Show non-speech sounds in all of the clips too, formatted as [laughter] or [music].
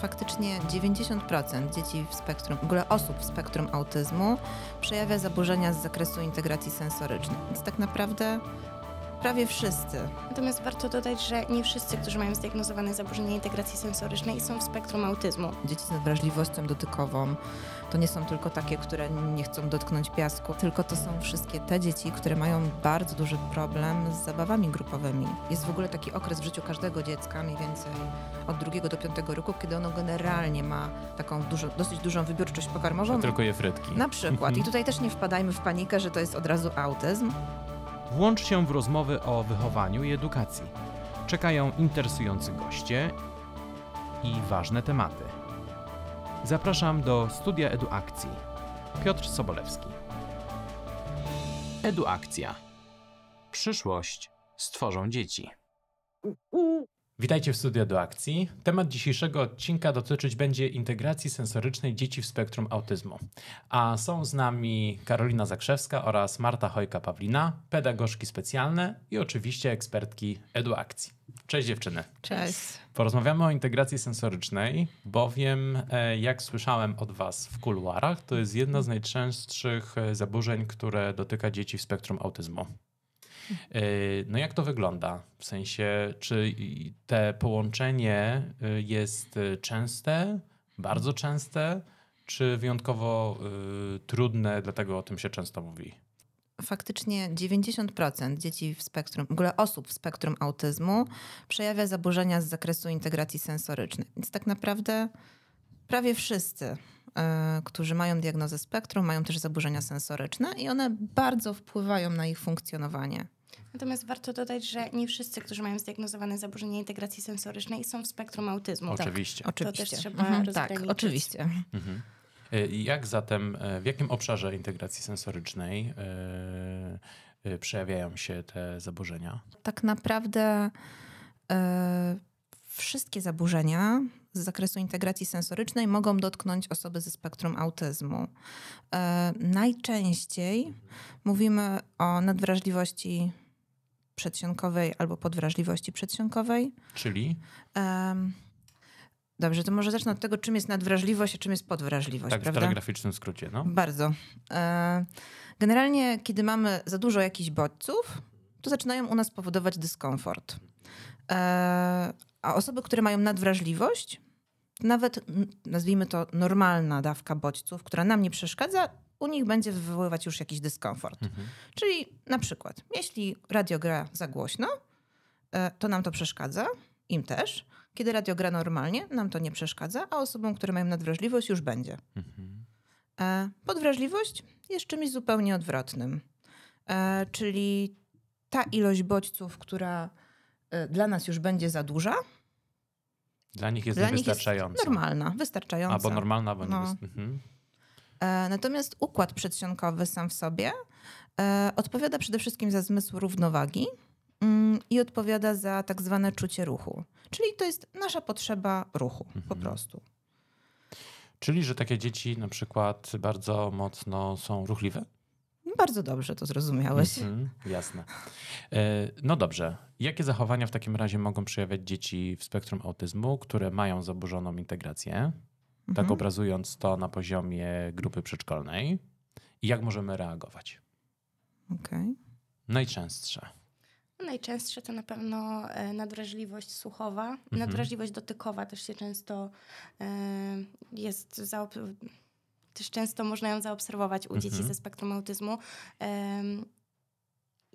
faktycznie 90% dzieci w spektrum, w ogóle osób w spektrum autyzmu przejawia zaburzenia z zakresu integracji sensorycznej. Więc tak naprawdę prawie wszyscy. Natomiast warto dodać, że nie wszyscy, którzy mają zdiagnozowane zaburzenia integracji sensorycznej są w spektrum autyzmu. Dzieci z nadwrażliwością dotykową to nie są tylko takie, które nie chcą dotknąć piasku, tylko to są wszystkie te dzieci, które mają bardzo duży problem z zabawami grupowymi. Jest w ogóle taki okres w życiu każdego dziecka, mniej więcej od drugiego do piątego roku, kiedy ono generalnie ma taką dużo, dosyć dużą wybiórczość pokarmową. To tylko je frytki. Na przykład. I tutaj też nie wpadajmy w panikę, że to jest od razu autyzm. Włącz się w rozmowy o wychowaniu i edukacji. Czekają interesujący goście i ważne tematy. Zapraszam do studia Eduakcji. Piotr Sobolewski. Eduakcja. Przyszłość stworzą dzieci. Witajcie w studiu do akcji. Temat dzisiejszego odcinka dotyczyć będzie integracji sensorycznej dzieci w spektrum autyzmu. A są z nami Karolina Zakrzewska oraz Marta Hojka-Pawlina, pedagogzki specjalne i oczywiście ekspertki eduakcji. Cześć dziewczyny. Cześć. Porozmawiamy o integracji sensorycznej, bowiem e, jak słyszałem od Was w kuluarach, to jest jedno z najczęstszych e, zaburzeń, które dotyka dzieci w spektrum autyzmu. E, no jak to wygląda? W sensie, czy te połączenie jest częste, bardzo częste, czy wyjątkowo trudne, dlatego o tym się często mówi? faktycznie 90% dzieci w spektrum, w ogóle osób w spektrum autyzmu przejawia zaburzenia z zakresu integracji sensorycznej. Więc tak naprawdę prawie wszyscy, e, którzy mają diagnozę spektrum, mają też zaburzenia sensoryczne i one bardzo wpływają na ich funkcjonowanie. Natomiast warto dodać, że nie wszyscy, którzy mają zdiagnozowane zaburzenie integracji sensorycznej są w spektrum autyzmu. Oczywiście. Tak, oczywiście. To też trzeba mhm, Tak, oczywiście. Mhm. E, jak zatem, e, w jakim obszarze integracji sensorycznej e, przejawiają się te zaburzenia? Tak naprawdę wszystkie zaburzenia z zakresu integracji sensorycznej mogą dotknąć osoby ze spektrum autyzmu. najczęściej mówimy o nadwrażliwości przedsionkowej albo podwrażliwości przedsionkowej. Czyli? Dobrze, to może zacznę od tego, czym jest nadwrażliwość, a czym jest podwrażliwość. Tak, prawda? w telegraficznym skrócie. No. Bardzo. E, generalnie, kiedy mamy za dużo jakichś bodźców, to zaczynają u nas powodować dyskomfort. E, a osoby, które mają nadwrażliwość, nawet nazwijmy to normalna dawka bodźców, która nam nie przeszkadza, u nich będzie wywoływać już jakiś dyskomfort. Mhm. Czyli na przykład, jeśli radio gra za głośno, e, to nam to przeszkadza, im też. Kiedy radio gra normalnie, nam to nie przeszkadza, a osobom, które mają nadwrażliwość, już będzie. Mhm. E, podwrażliwość jest czymś zupełnie odwrotnym. E, czyli ta ilość bodźców, która dla nas już będzie za duża, dla nich jest dla. Nich jest normalna, wystarczająca. Albo normalna, bo no. nie mhm. Natomiast układ przedsionkowy sam w sobie odpowiada przede wszystkim za zmysł równowagi mm, i odpowiada za tak zwane czucie ruchu. Czyli to jest nasza potrzeba ruchu mhm. po prostu. Czyli, że takie dzieci na przykład bardzo mocno są ruchliwe? Bardzo dobrze to zrozumiałeś. Mhm, jasne. E, no dobrze. Jakie zachowania w takim razie mogą przejawiać dzieci w spektrum autyzmu, które mają zaburzoną integrację? Tak mhm. Tak obrazując to na poziomie grupy przedszkolnej. I jak możemy reagować? Okay. Najczęstsze. Najczęstsze to na pewno e, nadwrażliwość słuchowa. Mhm. Nadwrażliwość dotykowa też się często e, jest też często można ją zaobserwować u mhm. dzieci ze spektrum autyzmu.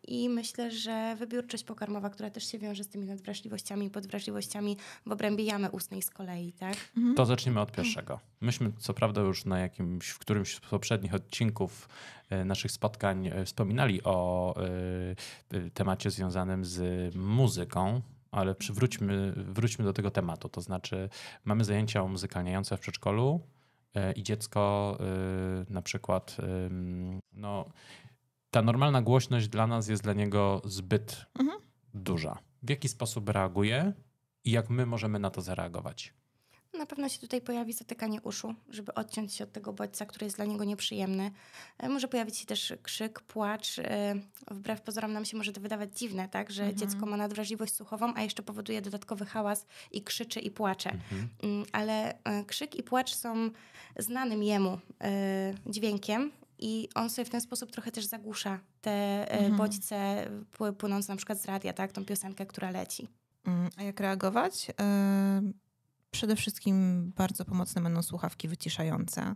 I myślę, że wybiórczość pokarmowa, która też się wiąże z tymi nadwrażliwościami i podwrażliwościami w obrębie jamy ustnej z kolei, tak? Mhm. To zacznijmy od pierwszego. Myśmy co prawda już na jakimś, w którymś z poprzednich odcinków e, naszych spotkań e, wspominali o y, temacie związanym z muzyką, ale przywróćmy, wróćmy do tego tematu. To znaczy, mamy zajęcia muzykalniające w przedszkolu i dziecko na przykład no, ta normalna głośność dla nas jest dla niego zbyt mhm. duża. W jaki sposób reaguje i jak my możemy na to zareagować? Na pewno się tutaj pojawi zatykanie uszu, żeby odciąć się od tego bodźca, który jest dla niego nieprzyjemny. E, może pojawić się też krzyk, płacz. E, wbrew pozorom nam się może to wydawać dziwne, tak, że mhm. dziecko ma nadwrażliwość słuchową, a jeszcze powoduje dodatkowy hałas i krzyczy i płacze. Mhm. Mm, ale e, krzyk i płacz są znanym jemu dźwiękiem i on sobie w ten sposób trochę też zagłusza te mhm. bodźce płynące na przykład z radia, tak, tą piosenkę, która leci. Mm, a jak reagować? Przede wszystkim bardzo pomocne będą słuchawki wyciszające.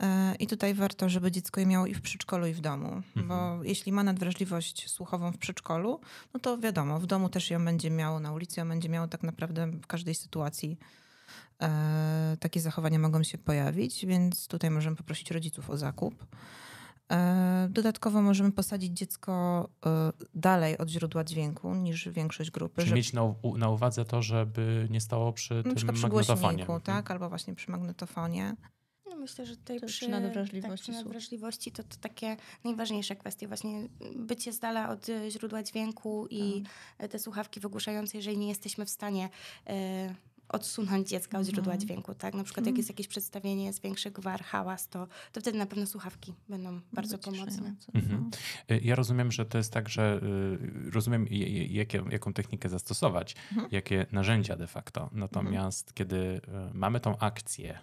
E, I tutaj warto, żeby dziecko je miało i w przedszkolu, i w domu. Mhm. Bo jeśli ma nadwrażliwość słuchową w przedszkolu, no to wiadomo, w domu też ją będzie miało, na ulicy ją będzie miało tak naprawdę w każdej sytuacji. E, takie zachowania mogą się pojawić, więc tutaj możemy poprosić rodziców o zakup. E, dodatkowo możemy posadzić dziecko e, dalej od źródła dźwięku niż większość grupy. Czyli żeby... mieć na, na, uwadze to, żeby nie stało przy na tym przy magnetofonie. Mhm. tak, albo właśnie przy magnetofonie. No myślę, że tutaj przy, przy nadwrażliwości, tak, przy nadwrażliwości to, to takie najważniejsze kwestie. Właśnie bycie z dala od źródła dźwięku i tak. te słuchawki wygłuszające, jeżeli nie jesteśmy w stanie odsunąć dziecka od źródła mhm. dźwięku, tak? Na przykład jak mhm. jest jakieś przedstawienie, jest większy gwar, hałas, to, to wtedy na pewno słuchawki będą bardzo pomocne. Mhm. Y, ja rozumiem, że to jest tak, że y, rozumiem jakie, jaką technikę zastosować, mhm. jakie narzędzia de facto. Natomiast mhm. kiedy y, mamy tą akcję,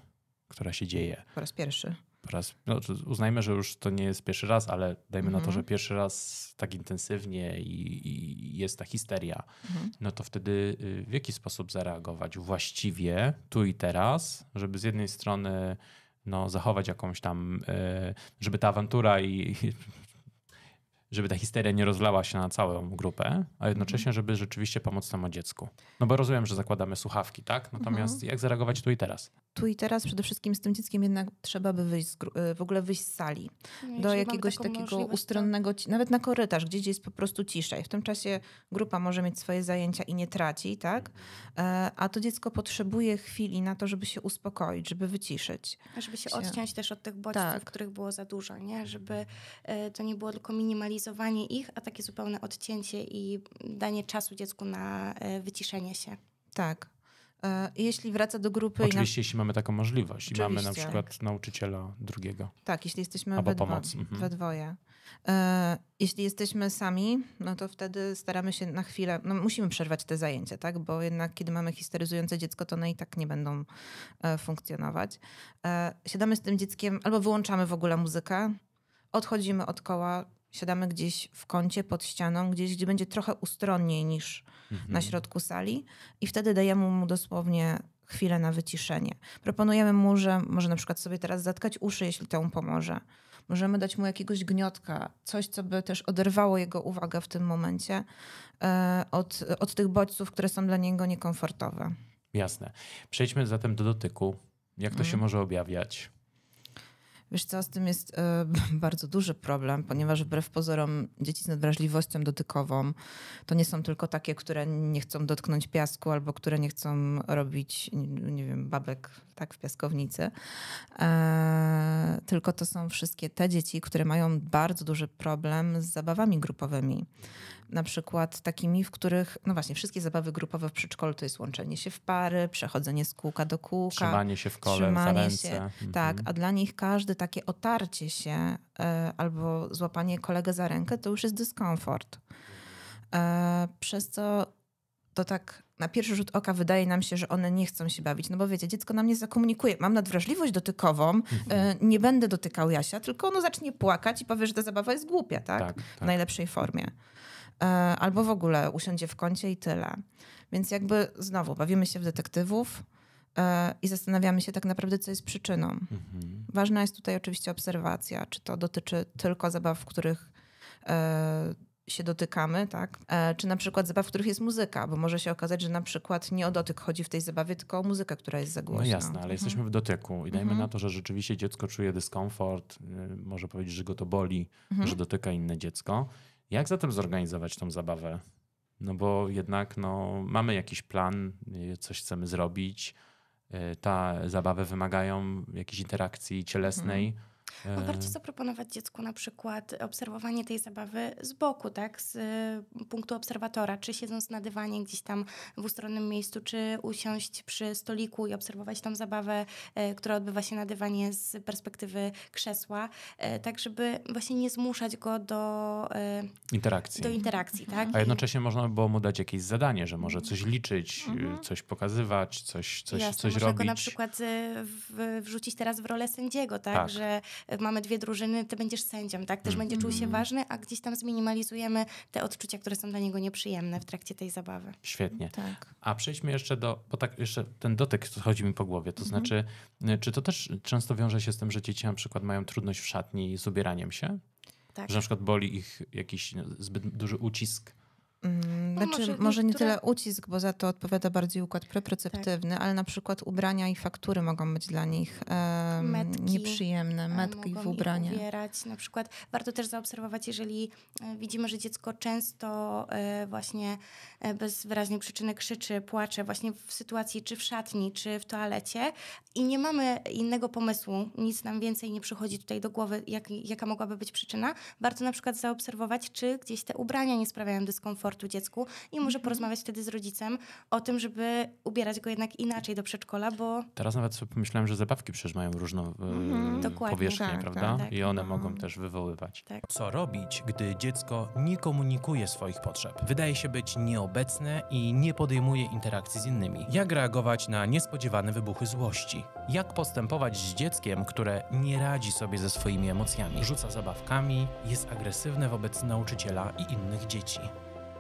która się dzieje. Po raz pierwszy raz, no, uznajmy, że już to nie jest pierwszy raz, ale dajmy na to, że mhm. pierwszy raz tak intensywnie i, i jest ta histeria, mhm. no to wtedy y, w jaki sposób zareagować właściwie tu i teraz, żeby z jednej strony no, zachować jakąś tam, y, żeby ta awantura i [laughs] żeby ta histeria nie rozlała się na całą grupę, a jednocześnie, żeby rzeczywiście pomóc temu dziecku. No bo rozumiem, że zakładamy słuchawki, tak? Natomiast mhm. jak zareagować tu i teraz? Tu i teraz przede wszystkim z tym dzieckiem jednak trzeba by wyjść z, y, w ogóle wyjść z sali no do jakiegoś takiego ustronnego, nawet na korytarz, gdzieś jest po prostu ciszej. W tym czasie grupa może mieć swoje zajęcia i nie traci, tak? E, a to dziecko potrzebuje chwili na to, żeby się uspokoić, żeby wyciszyć. Żeby się, odciąć też od tych bodźców, tak. których było za dużo, nie? Żeby e, to nie było tylko minimalizowanie ich, a takie zupełne odcięcie i danie czasu dziecku na e, wyciszenie się. Tak. E, jeśli wraca do grupy. Oczywiście, na... jeśli mamy taką możliwość i mamy na przykład nauczyciela drugiego. Tak, jeśli jesteśmy we, dwo... mhm. we dwoje. E, jeśli jesteśmy sami, no to wtedy staramy się na chwilę, no musimy przerwać te zajęcia, tak? Bo jednak kiedy mamy histeryzujące dziecko, to one i tak nie będą funkcjonować. Siadamy z tym dzieckiem albo wyłączamy w ogóle muzykę, odchodzimy od koła, siadamy gdzieś w kącie pod ścianą, gdzieś, gdzie będzie trochę ustronniej niż mhm. na środku sali i wtedy dajemy mu dosłownie chwilę na wyciszenie. Proponujemy mu, że może na przykład sobie teraz zatkać uszy, jeśli to mu pomoże. Możemy dać mu jakiegoś gniotka, coś, co by też oderwało jego uwagę w tym momencie e, od, od tych bodźców, które są dla niego niekomfortowe. Jasne. Przejdźmy zatem do dotyku. Jak to mm. się mhm. może objawiać? Wiesz co, z tym jest e, [laughs] bardzo duży problem, ponieważ wbrew pozorom dzieci z nadwrażliwością dotykową to nie są tylko takie, które nie chcą dotknąć piasku albo które nie chcą robić, nie wiem, babek tak w piaskownicy, e, tylko to są wszystkie te dzieci, które mają bardzo duży problem z zabawami grupowymi na przykład takimi, w których, no właśnie, wszystkie zabawy grupowe w przedszkolu to jest łączenie się w pary, przechodzenie z kółka do kółka. Trzymanie się w kole, trzymanie się, mhm. Tak, a dla nich każde takie otarcie się e, albo złapanie kolegę za rękę to już jest dyskomfort. E, przez co to tak na pierwszy rzut oka wydaje nam się, że one nie chcą się bawić. No bo wiecie, dziecko nam nie zakomunikuje. Mam nadwrażliwość dotykową, mhm. E, nie będę dotykał Jasia, tylko ono zacznie płakać i powie, że ta zabawa jest głupia, tak? tak, tak. W najlepszej formie. E, albo w ogóle usiądzie w kącie i tyle. Więc jakby znowu bawimy się w detektywów e, i zastanawiamy się tak naprawdę, co jest przyczyną. Mhm. Ważna jest tutaj oczywiście obserwacja, czy to dotyczy tylko zabaw, w których e, się dotykamy, tak? Czy na przykład zabaw, w których jest muzyka, bo może się okazać, że na przykład nie o dotyk chodzi w tej zabawie, tylko o muzykę, która jest za głośna. No jasne, ale mhm. jesteśmy w dotyku i dajmy mhm. na to, że rzeczywiście dziecko czuje dyskomfort, y, może powiedzieć, że go to boli, mhm. że dotyka inne dziecko. Jak zatem zorganizować tą zabawę? No bo jednak no, mamy jakiś plan, y, coś chcemy zrobić. Y, ta zabawy wymagają jakiejś interakcji cielesnej. No, warto zaproponować dziecku na przykład obserwowanie tej zabawy z boku, tak, z y, punktu obserwatora, czy siedząc na dywanie gdzieś tam w ustronnym miejscu, czy usiąść przy stoliku i obserwować tą zabawę, e, która odbywa się na dywanie z perspektywy krzesła, e, tak żeby właśnie nie zmuszać go do e, interakcji. Do interakcji tak? A jednocześnie można by było mu dać jakieś zadanie, że może coś liczyć, mhm. coś pokazywać, coś, coś, Jasne, coś można robić. go na przykład w, wrzucić teraz w rolę sędziego, tak? tak? Że mamy dwie drużyny, ty będziesz sędzią, tak? Też mm. będzie czuł się mm. ważny, a gdzieś tam zminimalizujemy te odczucia, które są dla niego nieprzyjemne w trakcie tej zabawy. Świetnie. Tak. A przejdźmy jeszcze do, bo tak jeszcze ten dotyk chodzi mi po głowie, to mm znaczy, y, czy to też często wiąże się z tym, że dzieci na przykład mają trudność w szatni z ubieraniem się? Tak. Że na przykład boli ich jakiś no, zbyt duży ucisk Mm, no znaczy, może, może nie tyle ucisk, bo za to odpowiada bardziej układ preproceptywny, tak. ale na przykład ubrania i faktury mogą być dla nich metki, nieprzyjemne, e, metki w ubraniach. Ubierać. Na przykład warto też zaobserwować, jeżeli e, widzimy, że dziecko często e, właśnie bez wyraźnej przyczyny krzyczy, płacze właśnie w sytuacji czy w szatni, czy w toalecie i nie mamy innego pomysłu, nic nam więcej nie przychodzi tutaj do głowy, jak, jaka mogłaby być przyczyna, warto na przykład zaobserwować, czy gdzieś te ubrania nie sprawiają dyskomfortu komfortu dziecku i może mhm. porozmawiać wtedy z rodzicem o tym, żeby ubierać go jednak inaczej do przedszkola, bo... Teraz nawet sobie pomyślałem, że zabawki przecież mają różną mm, powierzchnię, tak, prawda? Tak, I one no. mogą też wywoływać. Tak. Co robić, gdy dziecko nie komunikuje swoich potrzeb? Wydaje się być nieobecne i nie podejmuje interakcji z innymi. Jak reagować na niespodziewane wybuchy złości? Jak postępować z dzieckiem, które nie radzi sobie ze swoimi emocjami? Rzuca zabawkami, jest agresywne wobec nauczyciela i innych dzieci.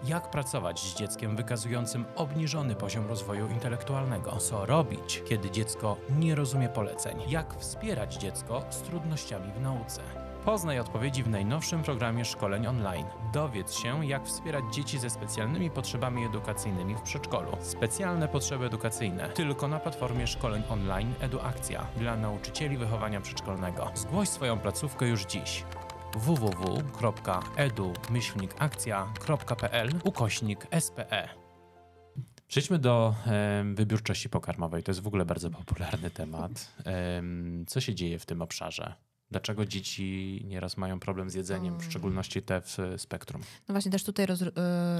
Jak pracować z dzieckiem wykazującym obniżony poziom rozwoju intelektualnego? Co robić, kiedy dziecko nie rozumie poleceń? Jak wspierać dziecko z trudnościami w nauce? Poznaj odpowiedzi w najnowszym programie szkoleń online. Dowiedz się, jak wspierać dzieci ze specjalnymi potrzebami edukacyjnymi w przedszkolu. Specjalne potrzeby edukacyjne tylko na platformie szkoleń online EduAkcja dla nauczycieli wychowania przedszkolnego. Zgłoś swoją placówkę już dziś www.edu-akcja.pl ukośnik SPE. Przejdźmy do e, wybiórczości pokarmowej. To jest w ogóle bardzo popularny temat. E, co się dzieje w tym obszarze? Dlaczego dzieci nieraz mają problem z jedzeniem, w szczególności te w spektrum? No właśnie, też tutaj roz, e,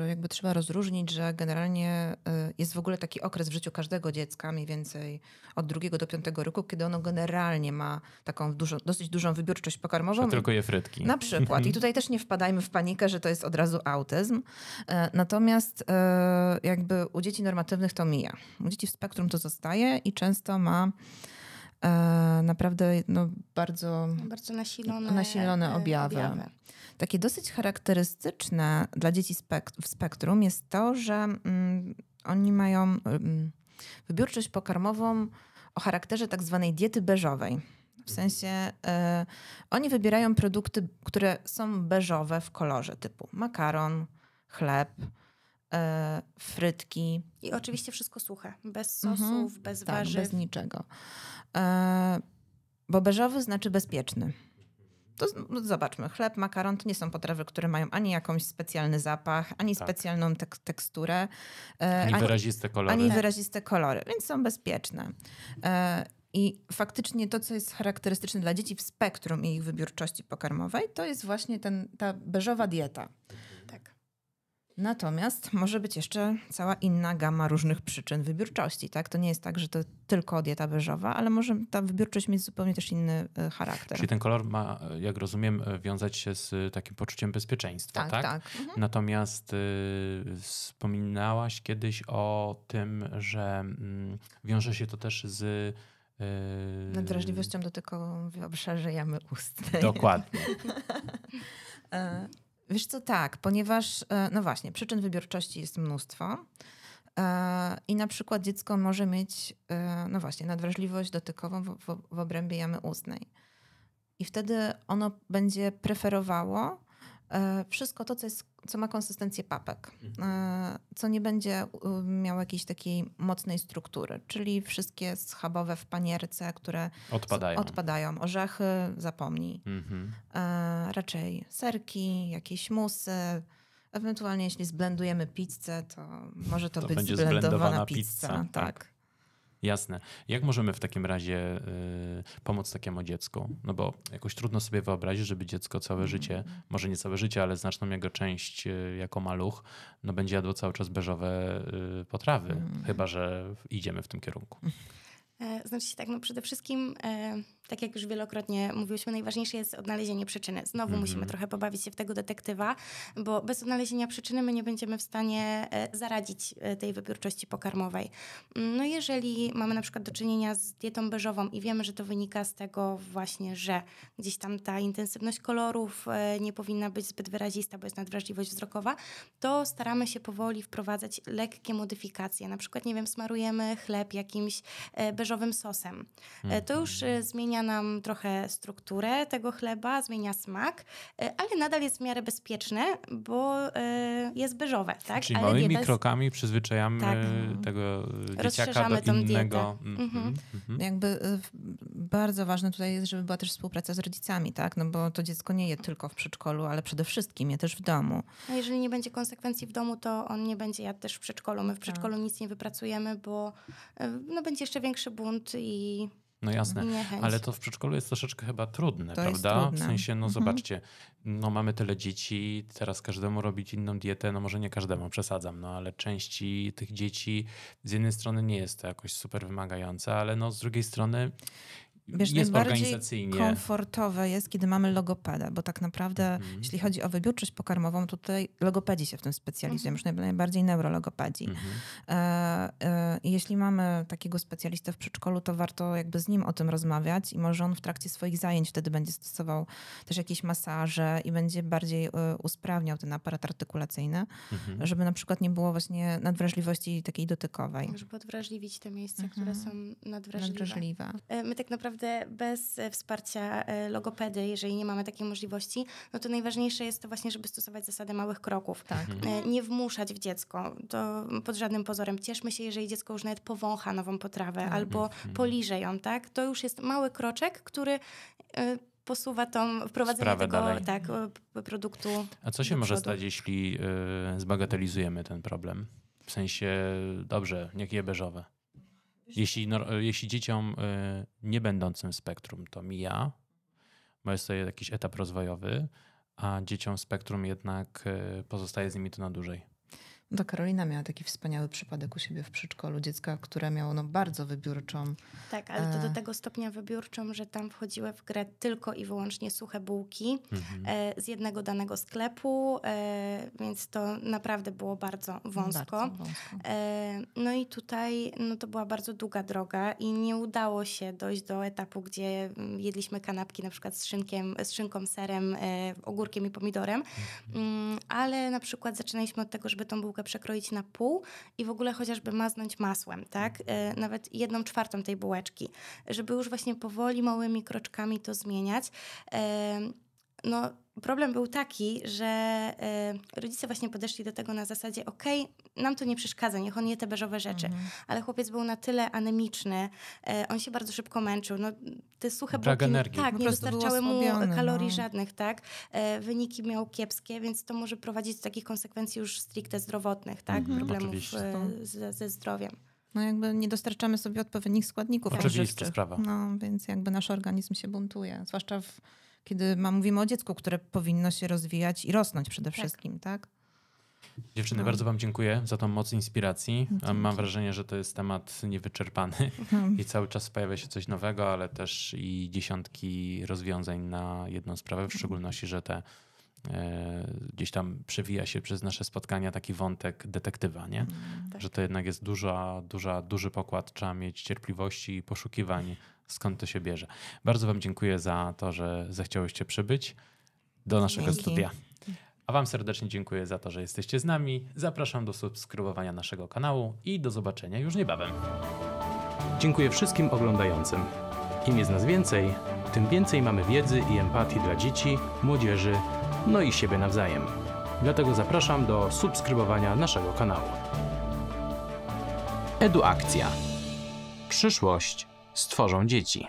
jakby trzeba rozróżnić, że generalnie e, jest w ogóle taki okres w życiu każdego dziecka, mniej więcej od drugiego do piątego roku, kiedy ono generalnie ma taką dużo, dosyć dużą wybiórczość pokarmową. Że tylko je frytki. Na przykład. I tutaj też nie wpadajmy w panikę, że to jest od razu autyzm. E, natomiast jakby u dzieci normatywnych to mija. U dzieci w spektrum to zostaje i często ma naprawdę no, bardzo, bardzo nasilone, nasilone objawy. objawy. Takie dosyć charakterystyczne dla dzieci spek w spektrum jest to, że mm, oni mają mm, wybiórczość pokarmową o charakterze tak zwanej diety beżowej. W sensie e, oni wybierają produkty, które są beżowe w kolorze, typu makaron, chleb, e, frytki. I oczywiście wszystko suche, bez mhm. sosów, mhm, bez tak, warzyw. bez niczego. E, bo beżowy znaczy bezpieczny. To no zobaczmy, chleb, makaron to nie są potrawy, które mają ani jakąś specjalny zapach, ani tak. specjalną tek teksturę. E, ani, ani, wyraziste kolory. Ani wyraziste kolory, więc są bezpieczne. E, I faktycznie to, co jest charakterystyczne dla dzieci w spektrum ich wybiórczości pokarmowej, to jest właśnie ten, ta beżowa dieta. Natomiast może być jeszcze cała inna gama różnych przyczyn wybiórczości. Tak? To nie jest tak, że to tylko dieta beżowa, ale może ta wybiórczość mieć zupełnie też inny e, charakter. Czyli ten kolor ma, jak rozumiem, e, wiązać się z takim poczuciem bezpieczeństwa, tak? tak? tak. Mhm. Natomiast y, wspominałaś kiedyś o tym, że y, wiąże się to też z y, nad wrażliwością dotykową w obszarze jamy ustnej. Dokładnie. [laughs] Wiesz co, tak, ponieważ, e, no właśnie, przyczyn wybiórczości jest mnóstwo. E, I na przykład dziecko może mieć, e, no właśnie, nadwrażliwość dotykową w, w, w obrębie jamy ustnej. I wtedy ono będzie preferowało wszystko to, co, jest, co ma konsystencję papek, mhm. e, co nie będzie miało jakiejś takiej mocnej struktury, czyli wszystkie schabowe w panierce, które odpadają. odpadają. Orzechy, zapomnij. Mhm. E, raczej serki, jakieś musy. Ewentualnie jeśli zblendujemy pizzę, to może to, to być zblendowana, zblendowana pizza. pizza. Tak. tak. Jasne. Jak możemy w takim razie y, pomóc takiemu dziecku? No bo jakoś trudno sobie wyobrazić, żeby dziecko całe życie, może nie całe życie, ale znaczną jego część y, jako maluch, no będzie jadło cały czas beżowe y, potrawy, chyba że idziemy w tym kierunku. [laughs] E, Znaczy tak, no przede wszystkim, e, tak jak już wielokrotnie mówiłyśmy, najważniejsze jest odnalezienie przyczyny. Znowu Mhm. musimy trochę pobawić się w tego detektywa, bo bez odnalezienia przyczyny my nie będziemy w stanie e, zaradzić e, tej wybiórczości pokarmowej. Mm, No jeżeli mamy na przykład do czynienia z dietą beżową i wiemy, że to wynika z tego właśnie, że gdzieś tam ta intensywność kolorów e, nie powinna być zbyt wyrazista, bo jest nadwrażliwość wzrokowa, to staramy się powoli wprowadzać lekkie modyfikacje. Na przykład, nie wiem, smarujemy chleb jakimś beżowym sosem. E, To już e, zmienia nam trochę strukturę tego chleba, zmienia smak, e, ale nadal jest w miarę bezpieczne, bo e, jest beżowe, tak? Czyli ale małymi jest- krokami przyzwyczajamy Tak. tego dzieciaka do innego. Mhm, Mhm. mhm. Jakby w- bardzo ważne tutaj jest, żeby była też współpraca z rodzicami, tak? No bo to dziecko nie je tylko w przedszkolu, ale przede wszystkim je też w domu. No jeżeli nie będzie konsekwencji w domu, to on nie będzie jadł też w przedszkolu. My w przedszkolu nic nie wypracujemy, bo e, no, będzie jeszcze większy bunt i, No jasne. niechęć. Ale to w przedszkolu jest troszeczkę chyba trudne, To prawda? W sensie, no Mhm. zobaczcie, no mamy tyle dzieci, teraz każdemu robić inną dietę, no może nie każdemu, przesadzam, no ale części tych dzieci z jednej strony nie jest to jakoś super wymagające, ale no z drugiej strony Wiesz, jest najbardziej komfortowe jest, kiedy mamy logopeda, bo tak naprawdę, Mhm. jeśli chodzi o wybiórczość pokarmową, tutaj logopedzi się w tym specjalizują, już naj- najbardziej neurologopedzi. Mhm. E, e, jeśli mamy takiego specjalistę w przedszkolu, to warto jakby z nim o tym rozmawiać i może on w trakcie swoich zajęć wtedy będzie stosował też jakieś masaże i będzie bardziej e, usprawniał ten aparat artykulacyjny, Mhm. żeby na przykład nie było właśnie nadwrażliwości takiej dotykowej. Żeby odwrażliwić te miejsca, Mhm. które są nadwrażliwe. Nadwrażliwa. E, My tak naprawdę bez e, wsparcia e, logopedy, jeżeli nie mamy takiej możliwości, no to najważniejsze jest to właśnie, żeby stosować zasadę małych kroków. Tak. Mhm. E, Nie wmuszać w dziecko. To pod żadnym pozorem. Cieszmy się, jeżeli dziecko już nawet powącha nową potrawę Tak. albo Mhm. poliże ją, tak? To już jest mały kroczek, który posuwa tą, wprowadzenie Sprawę tego dalej. tak, produktu. A co się do może przodu. stać, jeśli zbagatelizujemy ten problem? W sensie, dobrze, niech je beżowe. Jeśli, no, jeśli dzieciom y, nie będącym spektrum to mija, bo jest to jakiś etap rozwojowy, a dzieciom spektrum jednak y, pozostaje z nimi to na dłużej. No To Karolina miała taki wspaniały przypadek u siebie w przedszkolu. Dziecka, które miało no bardzo wybiórczą. Tak, ale to E. do tego stopnia wybiórczą, że tam wchodziły w grę tylko i wyłącznie suche bułki. Mhm. e, z jednego danego sklepu, e, więc to naprawdę było bardzo wąsko. Bardzo wąsko. E, no i tutaj no to była bardzo długa droga i nie udało się dojść do etapu, gdzie mm, jedliśmy kanapki na przykład z, szynkiem, z szynką, serem, e, ogórkiem i pomidorem, Mm, ale na przykład zaczynaliśmy od tego, żeby tą bułkę przekroić na pół i w ogóle chociażby maznąć masłem, tak? E, nawet jedną czwartą tej bułeczki, żeby już właśnie powoli, małymi kroczkami to zmieniać. E, no, problem był taki, że e, rodzice właśnie podeszli do tego na zasadzie, okej, nam to nie przeszkadza, niech on je te beżowe rzeczy. Mhm. Ale chłopiec był na tyle anemiczny, e, on się bardzo szybko męczył. No, te suche Brak bułki, energii. tak, Po nie dostarczały mu kalorii no. żadnych, tak. E, wyniki miał kiepskie, więc to może prowadzić do takich konsekwencji już stricte zdrowotnych, tak, Mhm. problemów Oczywiście. ze, ze zdrowiem. No jakby nie dostarczamy sobie odpowiednich składników odżywczych. sprawa. No więc jakby nasz organizm się buntuje. Zwłaszcza w, kiedy ma, mówimy o dziecku, które powinno się rozwijać i rosnąć przede wszystkim, tak? Dziewczyny, No. bardzo Wam dziękuję za tą moc inspiracji. Dzięki. Mam wrażenie, że to jest temat niewyczerpany i cały czas pojawia się coś nowego, ale też i dziesiątki rozwiązań na jedną sprawę, w szczególności, że te gdzieś tam przewija się przez nasze spotkania taki wątek detektywa, nie? Tak. Że to jednak jest duża, duża, duży pokład, trzeba mieć cierpliwości i poszukiwań, skąd to się bierze. Bardzo Wam dziękuję za to, że zechciałyście przybyć do naszego Dzięki. studia. A Wam serdecznie dziękuję za to, że jesteście z nami. Zapraszam do subskrybowania naszego kanału i do zobaczenia już niebawem. Dziękuję wszystkim oglądającym. Im jest nas więcej, tym więcej mamy wiedzy i empatii dla dzieci, młodzieży, no i siebie nawzajem. Dlatego zapraszam do subskrybowania naszego kanału. Eduakcja. Przyszłość stworzą dzieci.